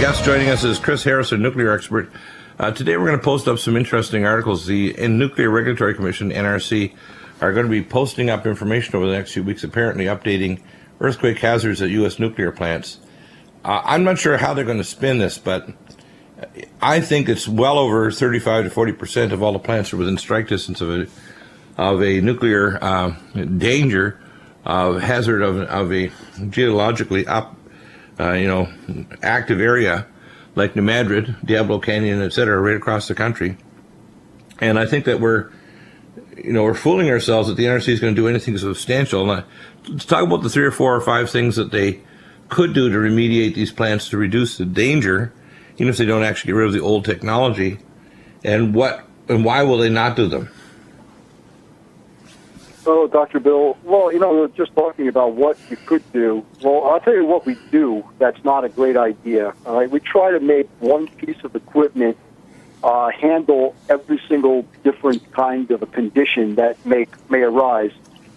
Guest joining us is Chris Harris, a nuclear expert. Uh, today we're going to post up some interesting articles. The Nuclear Regulatory Commission, NRC, are going to be posting up information over the next few weeks, apparently updating earthquake hazards at U.S. nuclear plants. Uh, I'm not sure how they're going to spin this, but I think it's well over 35 to 40 percent of all the plants are within strike distance of a of a nuclear uh, danger, of hazard of, of a geologically up, uh, you know, active area like New Madrid, Diablo Canyon, et cetera, right across the country. And I think that we're, you know, we're fooling ourselves that the NRC is going to do anything substantial. And let's talk about the three or four or five things that they could do to remediate these plants to reduce the danger, even if they don't actually get rid of the old technology. And what and why will they not do them? Oh, Dr. Bill. Well, you know, just talking about what you could do. Well, I'll tell you what we do that's not a great idea. All right, we try to make one piece of equipment uh, handle every single different kind of a condition that may may arise.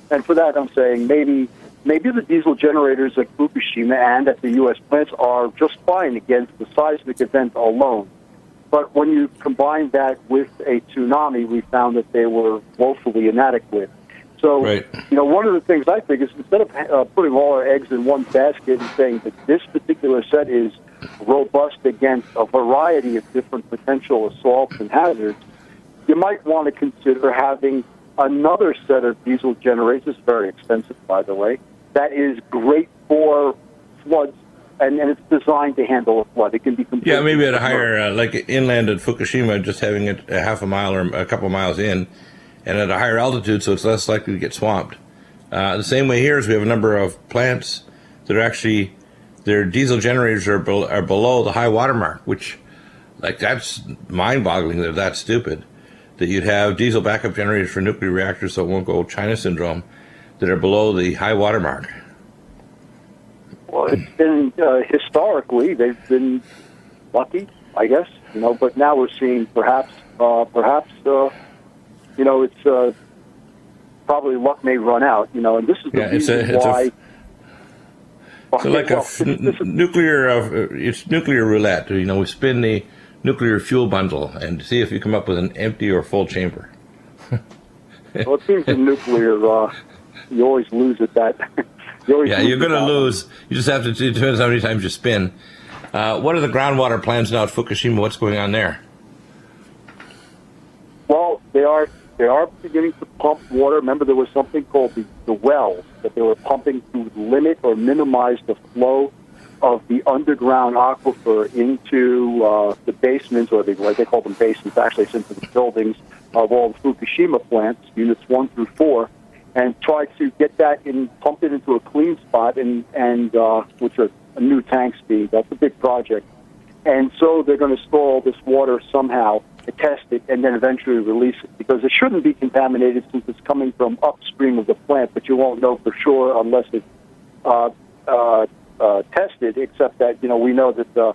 And for that, I'm saying maybe maybe the diesel generators at Fukushima and at the U.S. plants are just fine against the seismic event alone. But when you combine that with a tsunami, we found that they were woefully inadequate. So, Right. you know, one of the things I think is instead of uh, putting all our eggs in one basket and saying that this particular set is robust against a variety of different potential assaults and hazards, you might want to consider having another set of diesel generators, very expensive, by the way, that is great for floods. And, and it's designed to handle a flood. It can be completely Yeah, maybe at a higher, uh, like inland at Fukushima, just having it a half a mile or a couple miles in, and at a higher altitude, so it's less likely to get swamped. Uh, the same way here is we have a number of plants that are actually their diesel generators are, bel are below the high water mark, which, like, that's mind-boggling. They're that stupid that you'd have diesel backup generators for nuclear reactors that won't go China syndrome that are below the high water mark. Well, it's been uh, historically they've been lucky, I guess, you know. But now we're seeing perhaps, uh, perhaps, uh, you know, it's uh, probably luck may run out, you know. And this is the Yeah, it's a- reason it's a- why. So like a Well, f- this- this is- nuclear, uh, it's nuclear roulette. You know, we spin the nuclear fuel bundle and see if you come up with an empty or full chamber. well, it seems in nuclear, uh, you always lose at that. you Yeah, you're going to lose. You just have to. It depends how many times you spin. Uh, what are the groundwater plans now at Fukushima? What's going on there? Well, they are they are beginning to pump water. Remember, there was something called the, the wells that they were pumping to limit or minimize the flow of the underground aquifer into uh, the basements, or the, what they call them basements, actually it's into the buildings of all the Fukushima plants, units one through four, and try to get that in, pump it into a clean spot, and and uh, which are a new tank speed. That's a big project. And so they're going to store all this water somehow, test it, and then eventually release it because it shouldn't be contaminated since it's coming from upstream of the plant, but you won't know for sure unless it's uh, uh, uh, tested, except that, you know, we know that uh,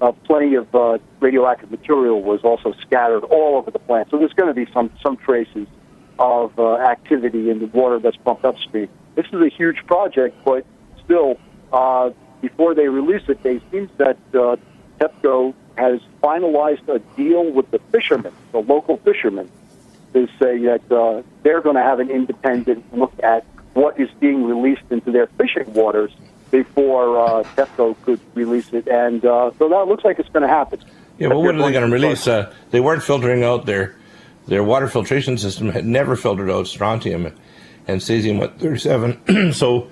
uh, plenty of uh, radioactive material was also scattered all over the plant. So there's going to be some, some traces of uh, activity in the water that's pumped upstream. This is a huge project, but still, uh, before they release it, they seems that uh, TEPCO has finalized a deal with the fishermen, the local fishermen, to say that uh, they're going to have an independent look at what is being released into their fishing waters before uh, TEPCO could release it. And uh, so that looks like it's going to happen. Yeah, but what they're they going to release? Uh, they weren't filtering out their their water filtration system had never filtered out strontium and cesium 37. so,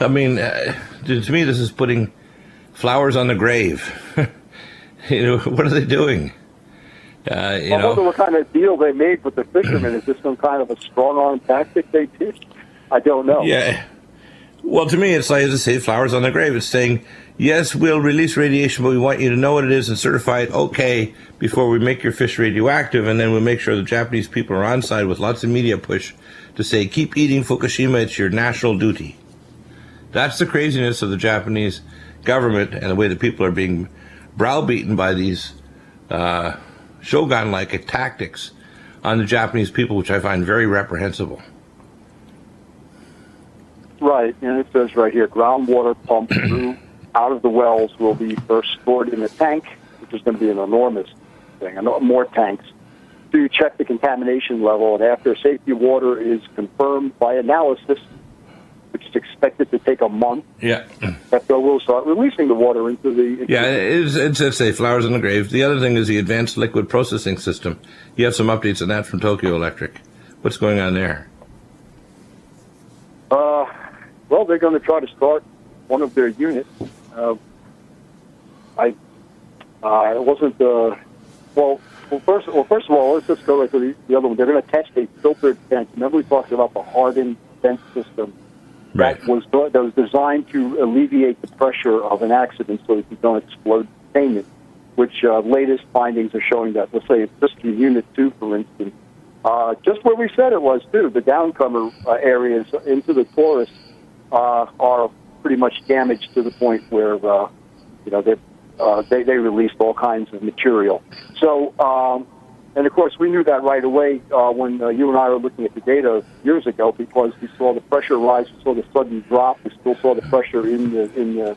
I mean, uh, to me, this is putting flowers on the grave. you know, what are they doing? Uh, you I wonder know, what kind of deal they made with the fishermen. Is this some kind of a strong arm tactic they did? I don't know. yeah. Well, to me, it's like as I say, flowers on the grave. It's saying, yes, we'll release radiation, but we want you to know what it is and certify it okay before we make your fish radioactive, and then we'll make sure the Japanese people are on side with lots of media push to say, keep eating Fukushima, it's your national duty. That's the craziness of the Japanese government and the way the people are being browbeaten by these uh, shogun-like tactics on the Japanese people, which I find very reprehensible. Right, and it says right here, groundwater pumped through out of the wells will be first stored in a tank, which is going to be an enormous thing, And more tanks, to check the contamination level. And after safety water is confirmed by analysis, which is expected to take a month, Yeah. TEPCO will start releasing the water into the. Into Yeah, it's, it's, it's a flowers in the grave. The other thing is the advanced liquid processing system. You have some updates on that from Tokyo Electric. What's going on there? Uh, well, they're going to try to start one of their units. Uh, I, uh, it wasn't. Uh, well, well, first, well, first of all, let's just go right to the, the other one. They're going to test a filtered vent. Remember, we talked about the hardened vent system Right. that was that was designed to alleviate the pressure of an accident so that you don't explode containment. Which uh, latest findings are showing that, let's say, just in Unit Two, for instance, uh, just where we said it was too, the downcomer uh, areas into the torus uh, are pretty much damaged to the point where uh, you know they uh, they they released all kinds of material. So. Um, and of course, we knew that right away uh, when uh, you and I were looking at the data years ago, because we saw the pressure rise, we saw the sudden drop, we still saw the pressure in the in the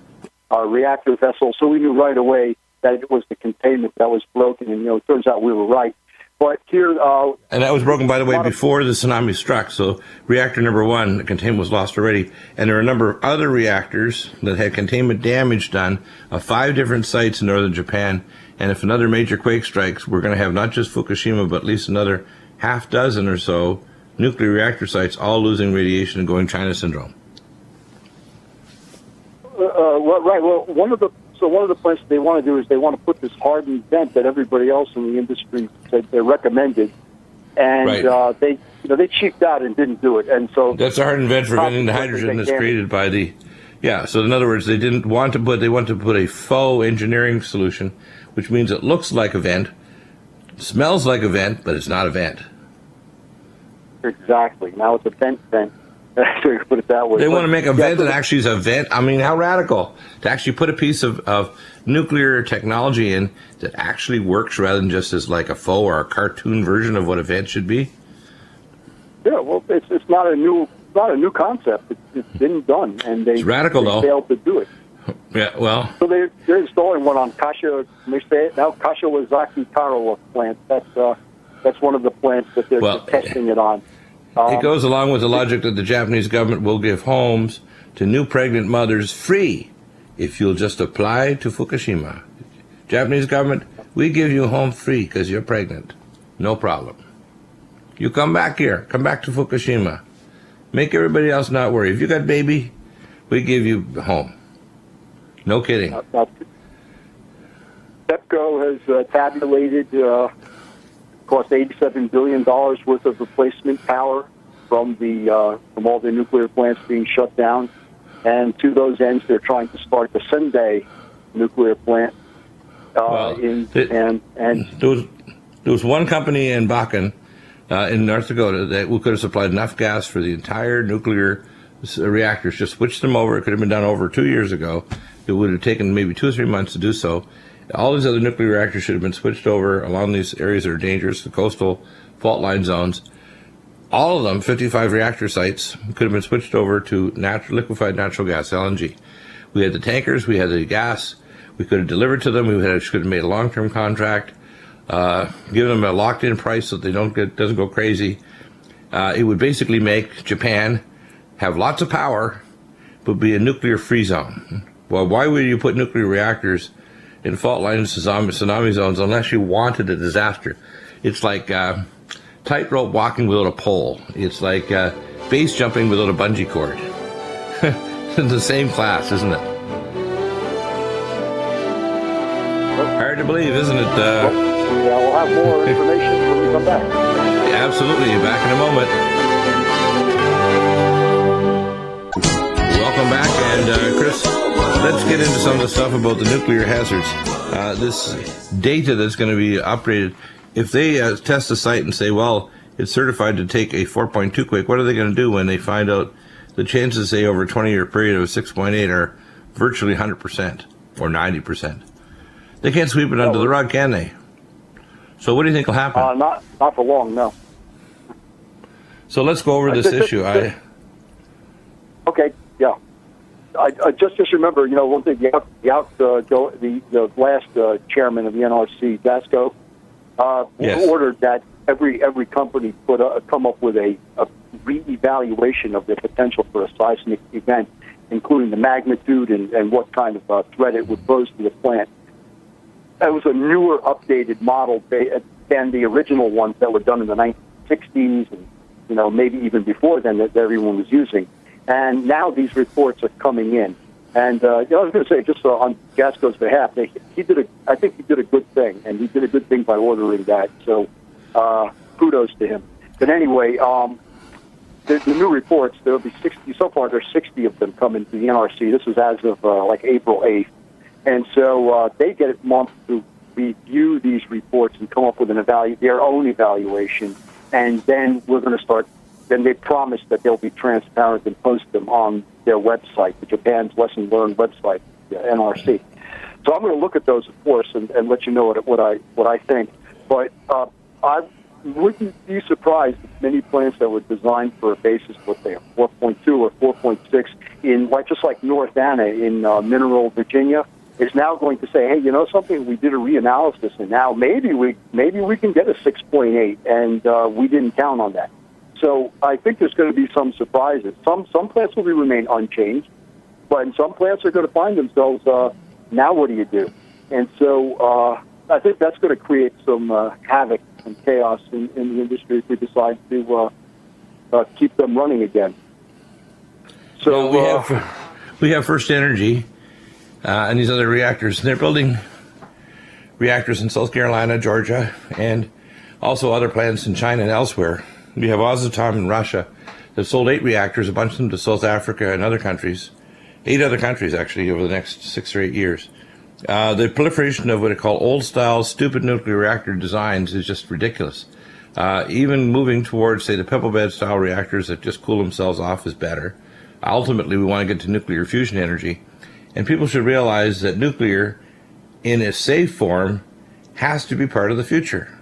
uh, reactor vessel. So we knew right away that it was the containment that was broken, and you know, it turns out we were right. But here, uh, And that was broken, by the way, before the tsunami struck. So reactor number one, the containment was lost already. And there are a number of other reactors that had containment damage done of five different sites in northern Japan. And if another major quake strikes, we're going to have not just Fukushima, but at least another half dozen or so nuclear reactor sites all losing radiation and going China syndrome. Uh, uh, well, right. Well, one of the so one of the plans they want to do is they want to put this hardened vent that everybody else in the industry said they recommended, and Right. uh, they you know they cheaped out and didn't do it, and so That's a hardened vent for venting the hydrogen that's created by the. Yeah, so in other words, they didn't want to put, they want to put a faux engineering solution, which means it looks like a vent, smells like a vent, but it's not a vent. exactly now it's a vent vent. put it that way. They But, want to make a yeah, vent that actually is a vent. I mean, how radical to actually put a piece of, of nuclear technology in that actually works rather than just as like a faux or a cartoon version of what a vent should be. Yeah, well, it's it's not a new not a new concept. It's, it's been done, and they, It's radical, they though. failed to do it. Yeah, well, So they they're installing one on Kasha. Can we say it now? Kashiwazaki Taro plant. That's uh, that's one of the plants that they're Well, testing it on. Um, It goes along with the logic that the Japanese government will give homes to new pregnant mothers free if you'll just apply to Fukushima. Japanese government, we give you home free because you're pregnant. No problem. You come back here, come back to Fukushima. Make everybody else not worry. If you got baby, we give you home. No kidding. TEPCO has uh, tabulated uh, cost $87 billion worth of replacement power from the uh, from all the nuclear plants being shut down, and to those ends, they're trying to start the Sendai nuclear plant. Uh, Well, in it- and and There was, there was one company in Bakken, uh, in North Dakota, that we could have supplied enough gas for the entire nuclear reactors. Just switched them over. It could have been done over two years ago. It would have taken maybe two or three months to do so. All these other nuclear reactors should have been switched over along these areas that are dangerous, the coastal fault line zones. All of them, 55 reactor sites, could have been switched over to natural, liquefied natural gas, LNG. We had the tankers, we had the gas, we could have delivered to them, we could have made a long-term contract, uh, given them a locked-in price so they don't get, doesn't go crazy. Uh, it would basically make Japan have lots of power, but be a nuclear-free zone. Well, why would you put nuclear reactors in fault lines, tsunami, zones, unless you wanted a disaster? It's like uh, tightrope walking without a pole. It's like uh, base jumping without a bungee cord. the same class, isn't it? Hard to believe, isn't it? Uh, yeah, we'll have more information when we come back. absolutely. Back in a moment. Welcome back, and uh, Chris, let's get into some of the stuff about the nuclear hazards. Uh, this data that's going to be upgraded, if they uh, test the site and say, well, it's certified to take a 4.2 quake, what are they going to do when they find out the chances, say, over a 20 year period of a 6.8 are virtually 100% or 90%? They can't sweep it under the rug, can they? So, what do you think will happen? Uh, not not for long, no. So let's go over this Uh, th- th- issue. I Okay, yeah. I, I just just remember, you know, one thing the out, the out uh, go, the the last uh, chairman of the NRC, Jaczko, uh, Yes. ordered that every every company put a, come up with a, a reevaluation of their potential for a seismic event, including the magnitude and, and what kind of uh, threat it would pose to the plant. That was a newer, updated model than the original ones that were done in the 1960s and you know maybe even before then that everyone was using. And now these reports are coming in. And uh, you know, I was going to say, just uh, on Jaczko's behalf, they, he did a. I think he did a good thing, and he did a good thing by ordering that. So, uh, kudos to him. But anyway, um, the, the new reports there will be 60. So far, there's 60 of them coming to the NRC. This is as of uh, like April 8th, and so uh, they get a month to review these reports and come up with an evalu- their own evaluation, and then we're going to start then they promise that they'll be transparent and post them on their website, the Japan's Lesson Learned website, NRC. So I'm going to look at those, of course, and, and let you know what, what I what I think. But uh, I wouldn't be surprised if many plants that were designed for a basis, what they are, 4.2 or 4.6, in like just like North Anna in uh, Mineral, Virginia, is now going to say, hey, you know something? We did a reanalysis, and now maybe we maybe we can get a 6.8, and uh, we didn't count on that. So I think there's going to be some surprises. Some some plants will remain unchanged, but some plants are going to find themselves. Uh, now, what do you do? And so uh, I think that's going to create some uh, havoc and chaos in, in the industry if we decide to uh, uh, keep them running again. So Well, we uh, have we have First Energy uh, and these other reactors. And they're building reactors in South Carolina, Georgia, and also other plants in China and elsewhere. We have Rosatom in Russia that sold eight reactors, a bunch of them to South Africa and other countries, eight other countries actually over the next six or eight years. Uh, the proliferation of what I call old style, stupid nuclear reactor designs is just ridiculous. Uh, even moving towards, say, the pebble bed style reactors that just cool themselves off is better. Ultimately, we want to get to nuclear fusion energy. And people should realize that nuclear, in its safe form, has to be part of the future.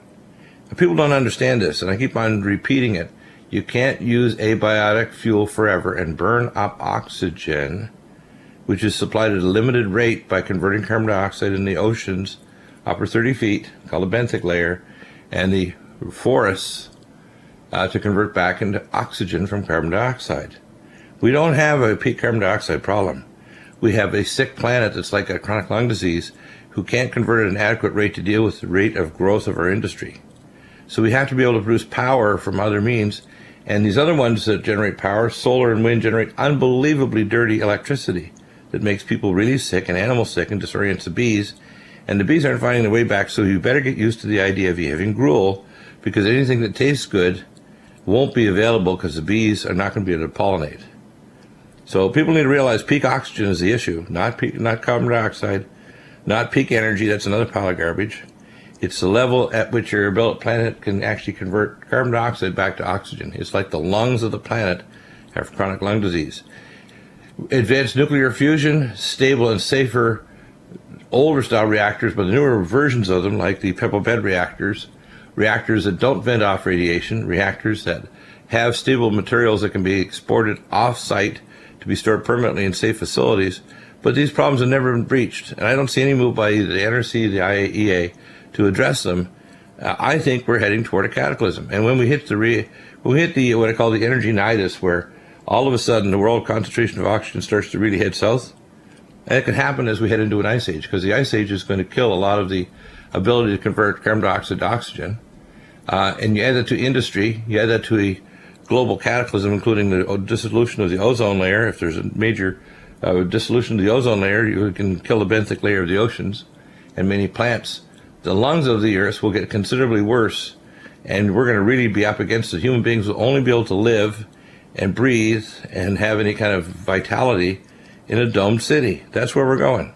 People don't understand this, and I keep on repeating it. You can't use abiotic fuel forever and burn up oxygen, which is supplied at a limited rate by converting carbon dioxide in the oceans, upper 30 feet, called the benthic layer, and the forests uh, to convert back into oxygen from carbon dioxide. We don't have a peak carbon dioxide problem. We have a sick planet that's like a chronic lung disease who can't convert at an adequate rate to deal with the rate of growth of our industry. So we have to be able to produce power from other means. And these other ones that generate power, solar and wind, generate unbelievably dirty electricity that makes people really sick and animals sick and disorients the bees. And the bees aren't finding their way back, so you better get used to the idea of you having gruel because anything that tastes good won't be available because the bees are not going to be able to pollinate. So people need to realize peak oxygen is the issue, not peak, not carbon dioxide, not peak energy. That's another pile of garbage. It's the level at which your built planet can actually convert carbon dioxide back to oxygen. It's like the lungs of the planet have chronic lung disease. Advanced nuclear fusion, stable and safer older style reactors, but the newer versions of them, like the pebble bed reactors, reactors that don't vent off radiation, reactors that have stable materials that can be exported off site to be stored permanently in safe facilities. But these problems have never been breached, and I don't see any move by either the NRC, or the IAEA, to address them. Uh, I think we're heading toward a cataclysm, and when we hit the re, when we hit the what I call the energy nidus, where all of a sudden the world concentration of oxygen starts to really head south, and it could happen as we head into an ice age, because the ice age is going to kill a lot of the ability to convert carbon dioxide to oxygen. Uh, and you add that to industry, you add that to a global cataclysm, including the dissolution of the ozone layer. If there's a major uh, dissolution of the ozone layer, you can kill the benthic layer of the oceans and many plants. The lungs of the earth will get considerably worse, and we're going to really be up against it. Human beings will only be able to live and breathe and have any kind of vitality in a domed city. That's where we're going.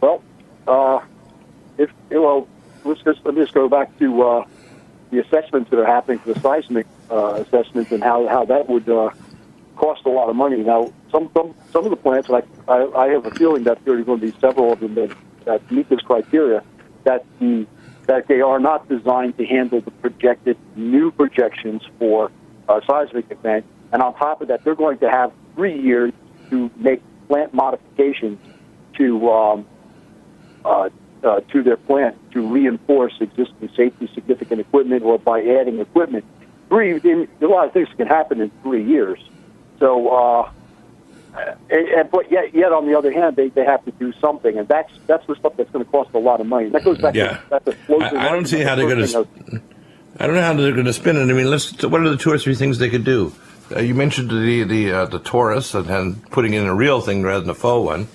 Well, uh, if well, let's just let me just go back to uh, the assessments that are happening for the seismic uh, assessments and how how that would uh, cost a lot of money. Now, some some some of the plants, like I, I have a feeling that there are going to be several of them that, that meet this criteria, that the that they are not designed to handle the projected new projections for a seismic event And on top of that, they're going to have three years to make plant modifications to um, uh, uh, to their plant to reinforce existing safety significant equipment or by adding equipment. Three, in, a lot of things can happen in three years. So, uh, and, and, but yet, yet on the other hand, they, they have to do something, and that's that's the stuff that's going to cost a lot of money. That goes back Yeah. to that's I don't see how they're going to. I don't know how they're going to spin it. I mean, let's. What are the two or three things they could do? Uh, you mentioned the the uh, the torus and, and putting in a real thing rather than a faux one.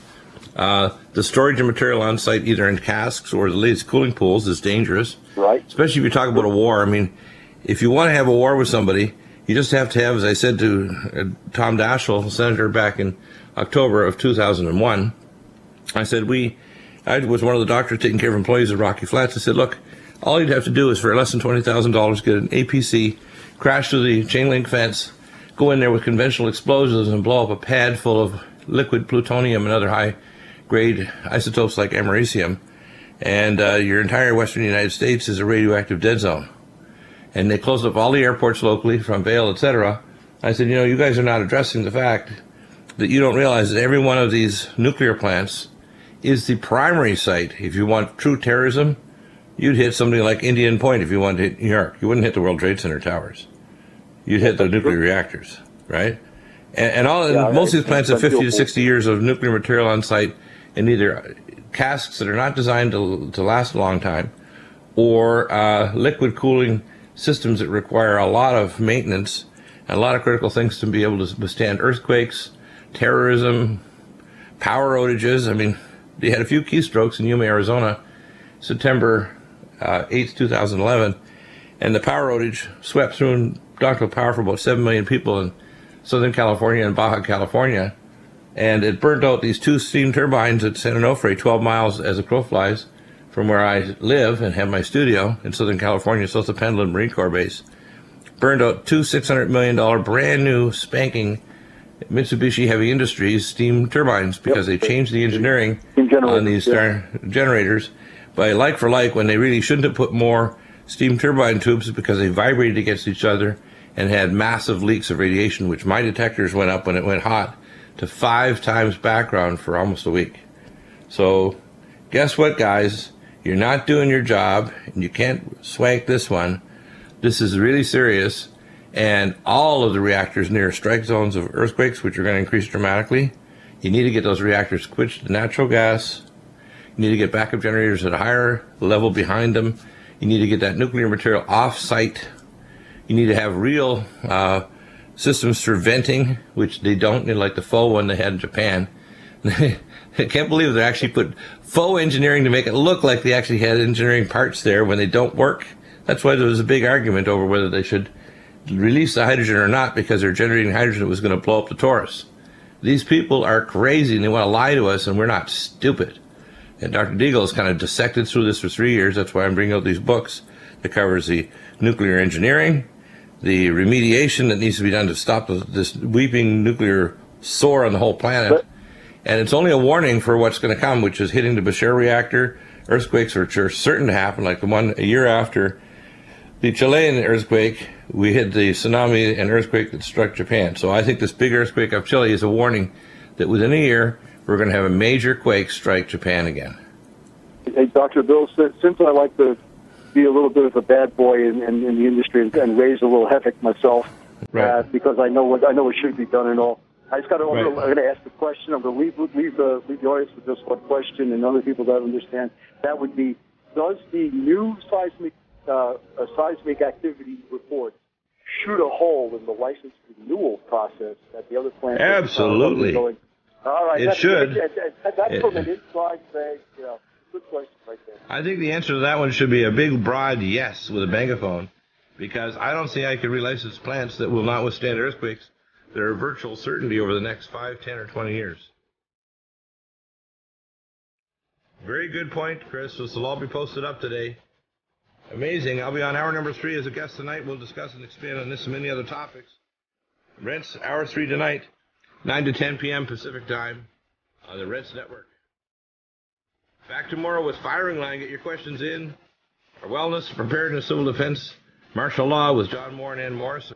Uh, the storage of material on site, either in casks or the latest cooling pools, is dangerous. Right. Especially if you talk about a war. I mean, if you want to have a war with somebody, you just have to have, as I said to uh, Tom Daschle, senator back in October of 2001, I said, we, I was one of the doctors taking care of employees at Rocky Flats. I said, look, all you'd have to do is for less than $20,000, get an APC, crash through the chain link fence, go in there with conventional explosives and blow up a pad full of liquid plutonium and other high grade isotopes like americium. And uh, your entire western United States is a radioactive dead zone. And they closed up all the airports locally from Vail, etc. I said, you know, you guys are not addressing the fact that you don't realize that every one of these nuclear plants is the primary site. If you want true terrorism, you'd hit something like Indian Point if you wanted to hit New York. You wouldn't hit the World Trade Center towers. You'd hit the nuclear reactors, right? And, and all Yeah, and most of these plants have 50 to 60 years of nuclear material on site in either casks that are not designed to, to last a long time or uh, liquid cooling systems that require a lot of maintenance and a lot of critical things to be able to withstand earthquakes, terrorism, power outages. I mean, they had a few keystrokes in Yuma, Arizona, September uh, 8th, 2011, and the power outage swept through and knocked power for about 7 million people in Southern California and Baja California. And it burnt out these two steam turbines at San Onofre, 12 miles as a crow flies from where I live and have my studio in Southern California, south of Pendleton Marine Corps Base. Burned out two $600 million brand new spanking Mitsubishi Heavy Industries steam turbines because Yep. they changed the engineering on these yeah. generators by like for like when they really shouldn't have put more steam turbine tubes because they vibrated against each other and had massive leaks of radiation, which my detectors went up when it went hot to five times background for almost a week. So, guess what, guys? You're not doing your job, and you can't swank this one. This is really serious, and all of the reactors near strike zones of earthquakes, which are going to increase dramatically, you need to get those reactors switched to natural gas. You need to get backup generators at a higher level behind them. You need to get that nuclear material off site. You need to have real uh, systems for venting, which they don't, like the faux one they had in Japan. I can't believe they actually put faux engineering to make it look like they actually had engineering parts there when they don't work. That's why there was a big argument over whether they should release the hydrogen or not because they're generating hydrogen that was going to blow up the torus. These people are crazy and they want to lie to us, and we're not stupid. And Dr. Deagle has kind of dissected through this for three years. That's why I'm bringing out these books that covers the nuclear engineering, the remediation that needs to be done to stop this weeping nuclear sore on the whole planet. But- and it's only a warning for what's going to come, which is hitting the Bushehr reactor, earthquakes which are certain to happen, like the one a year after the Chilean earthquake, we hit the tsunami and earthquake that struck Japan. So I think this big earthquake of Chile is a warning that within a year, we're going to have a major quake strike Japan again. Hey, Dr. Bill, since, since I like to be a little bit of a bad boy in, in, in the industry and, and raise a little havoc myself, Right. uh, because I know what I know what should be done and all. I just got to. Right. I'm going to ask the question. I'm going to leave leave the leave the audience with just one question, and other people that understand. That would be: Does the new seismic uh, uh, seismic activity report shoot a hole in the license renewal process that the other plants? are Absolutely. Going, all right, It that's, should. That, that, that's It- from an inside thing. You know, good question right there. I think the answer to that one should be a big, broad yes with a megaphone, because I don't see how you can relicense plants that will not withstand earthquakes that are virtual certainty over the next 5, 10, or 20 years. Very good point, Chris. This will all be posted up today. Amazing. I'll be on hour number three as a guest tonight. We'll discuss and expand on this and many other topics. Rense, hour three tonight, 9 to 10 p.m. Pacific time on the Rense Network. Back tomorrow with Firing Line. Get your questions in. Our wellness, preparedness, civil defense, martial law with John Moore and Ann Morris.